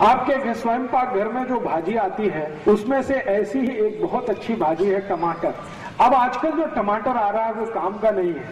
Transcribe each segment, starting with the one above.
आपके स्वयं पाक घर में जो भाजी आती है, उसमें से ऐसी ही एक बहुत अच्छी भाजी है टमाटर। अब आजकल जो टमाटर आ रहा है, वो काम का नहीं है।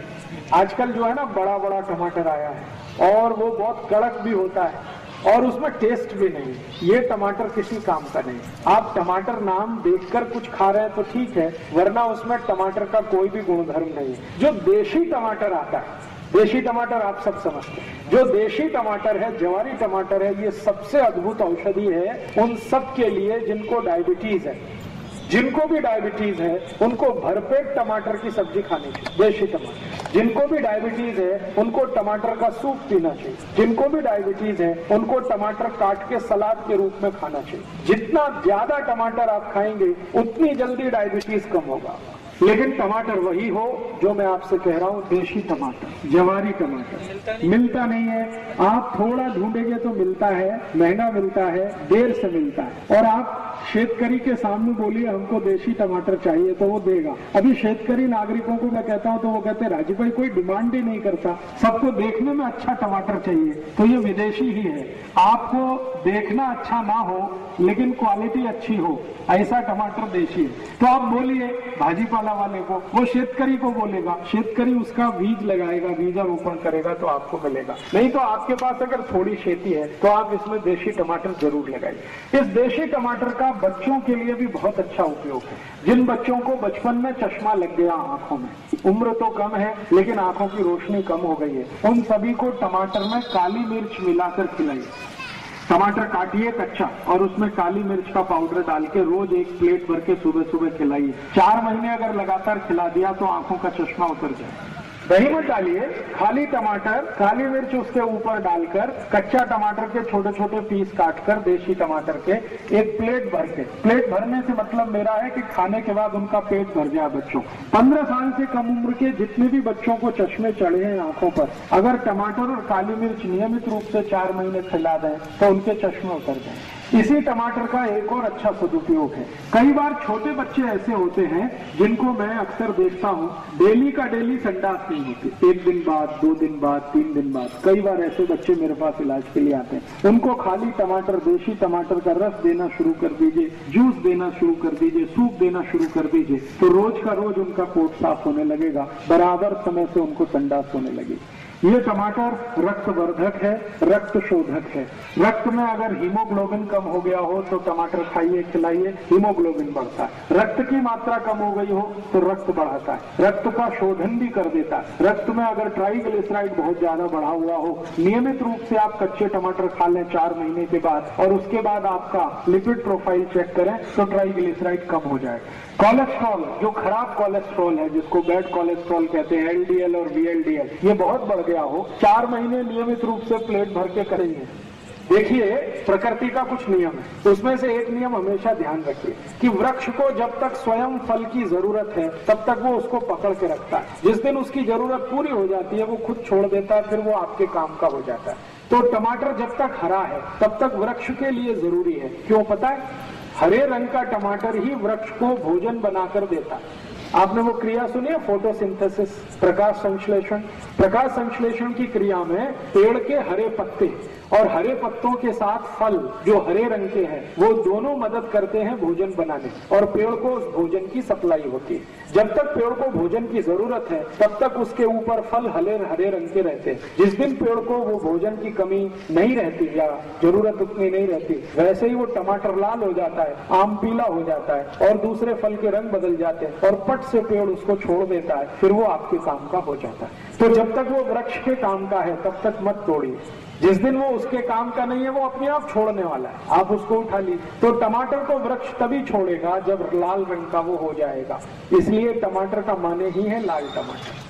आजकल जो है ना बड़ा बड़ा टमाटर आया है। और वो बहुत कड़क भी होता है। और उसमें टेस्ट भी नहीं ये टमाटर किसी काम का नहीं आप टमाटर नाम देखकर कुछ खा रहे हैं तो ठीक है, वरना उसमें टमाटर का कोई भी गुणधर्म नहीं जो देशी टमाटर आता है देशी टमाटर आप सब समझते हैं। जो देशी टमाटर है, जवारी टमाटर है, ये सबसे अद्भुत औषधि है उन सब के लिए जिनको डायबिटीज़ है। जिनको भी डायबिटीज़ है, उनको भरपेट टमाटर की सब्ज़ी खानी चाहिए, देशी टमाटर। जिनको भी डायबिटीज़ है, उनको टमाटर का सूप पीना चाहिए। जिनको भी डायबिटीज़ है, उनको टमाटर काट के सलाद के रूप में खाना चाहिए। जितना ज़्यादा टमाटर आप खाएँगे, उतनी जल्दी डायबिटीज़ कम होगा। लेकिन टमाटर वही हो जो मैं आपसे कह रहा हूँ, देशी टमाटर, जवारी टमाटर। मिलता नहीं है। आप थोड़ा ढूंढेंगे तो मिलता है, महँगा मिलता है, देर से मिलता है। और आप शेतकरी के सामने बोलिए, हमको देशी टमाटर चाहिए तो वो देगा। अभी शेतकरी नागरिकों को मैं कहता हूँ तो वो कहते हैं राजीव भाई, कोई डिमांड ही नहीं करता। सबको देखने में अच्छा टमाटर चाहिए तो ये विदेशी ही है। आपको देखना अच्छा ना हो, लेकिन क्वालिटी अच्छी हो, ऐसा टमाटर देशी है। तो आप बोलिए भाजीपाला वाले को, वो शेतकरी को बोलेगा। शेतकरी उसका बीज लगाएगा, बीजारोपण करेगा तो आपको मिलेगा। नहीं तो आपके पास अगर थोड़ी खेती है तो आप इसमें देशी टमाटर ज़रूर लगाइए। इस देशी टमाटर का बच्चों के लिए भी बहुत अच्छा उपयोग है। जिन बच्चों को बचपन में चश्मा लग गया आँखों में, उम्र तो कम है, लेकिन आँखों की रोशनी कम हो गई है। उन सभी को टमाटर में काली मिर्च मिलाकर खिलाइए। टमाटर काटिए कच्चा और उसमें काली मिर्च का पाउडर डाल के रोज एक प्लेट भर के सुबह सुबह खिलाइए। चार महीने अगर लगातार खिला दिया तो आँखों का चश्मा उतर जाए। दही मत डालिए खाली टमाटर, काली मिर्च उसके ऊपर डालकर, कच्चा टमाटर के छोटे छोटे पीस काटकर, देशी टमाटर के एक प्लेट भर के। प्लेट भरने से मतलब मेरा है कि खाने के बाद उनका पेट भर जाए बच्चों। पंद्रह साल से कम उम्र के जितने भी बच्चों को चश्मे चढ़े हैं आँखों पर, अगर टमाटर और काली मिर्च नियमित रूप से चार महीने खिला दें तो उनके चश्मे उतर जाए। इसी टमाटर का एक और अच्छा सदुपयोग है। कई बार छोटे बच्चे ऐसे होते हैं, जिनको मैं अक्सर देखता हूँ, डेली का डेली संडास नहीं होती। एक दिन बाद, दो दिन बाद, तीन दिन बाद। कई बार ऐसे बच्चे मेरे पास इलाज के लिए आते हैं। उनको खाली टमाटर, देशी टमाटर का रस देना शुरू कर दीजिए, जूस देना शुरू कर दीजिए, सूप देना शुरू कर दीजिए तो रोज का रोज उनका पोट साफ़ होने लगेगा, बराबर समय से उनको संडास होने लगेगी। ये टमाटर रक्तवर्धक है रक्त शोधक है। रक्त में अगर हीमोग्लोबिन कम हो गया हो तो टमाटर खाइए, खिलाइए, हीमोग्लोबिन बढ़ता है। रक्त की मात्रा कम हो गई हो तो रक्त बढ़ाता है। रक्त का शोधन भी कर देता है। रक्त में अगर ट्राइग्लिसराइड बहुत ज़्यादा बढ़ा हुआ हो, नियमित रूप से आप कच्चे टमाटर खा लें चार महीने के बाद, और उसके बाद आपका लिपिड प्रोफ़ाइल चेक करें तो ट्राइग्लिसराइड कम हो जाए। कोलेस्ट्रॉल जो खराब कोलेस्ट्रॉल है, जिसको बैड कोलेस्ट्रॉल कहते हैं एलडीएल और वीएलडीएल ये बहुत बढ़ गया हो, चार महीने नियमित रूप से प्लेट भर के करेंगे। देखिए, प्रकृति का कुछ नियम है। उसमें से एक नियम हमेशा ध्यान रखिए कि वृक्ष को जब तक स्वयं फल की ज़रूरत है, तब तक वो उसको पकड़ के रखता है। जिस दिन उसकी ज़रूरत पूरी हो जाती है, वो खुद छोड़ देता है, फिर वो आपके काम का हो जाता है। तो टमाटर जब तक हरा है, तब तक वृक्ष के लिए ज़रूरी है। क्यों पता है? हरे रंग का टमाटर ही वृक्ष को भोजन बनाकर देता है। आपने वो क्रिया सुनी है? फोटोसिंथेसिस, प्रकाश संश्लेषण। प्रकाश संश्लेषण की क्रिया में पेड़ के हरे पत्ते और हरे पत्तों के साथ फल जो हरे रंग के हैं, वो दोनों मदद करते हैं भोजन बनाने। और पेड़ को भोजन की सप्लाई होती है। जब तक पेड़ को भोजन की ज़रूरत है, तब तक उसके ऊपर फल हरे हरे रंग के रहते हैं। जिस दिन पेड़ को वो भोजन की कमी नहीं रहती या ज़रूरत उतनी नहीं रहती, वैसे ही वो टमाटर लाल हो जाता है, आम पीला हो जाता है और दूसरे फल के रंग बदल जाते हैं। और पट से पेड़ उसको छोड़ देता है, फिर वो आपके काम का हो जाता है। तो जब तक वो वृक्ष के काम का है, तब तक मत तोड़िए। जिस दिन वो उसके काम का नहीं है, वो अपने आप छोड़ने वाला है। आप उसको उठा ली तो टमाटर को वृक्ष तभी छोड़ेगा जब लाल रंग का वो हो जाएगा। इसलिए टमाटर का माने ही है लाल टमाटर।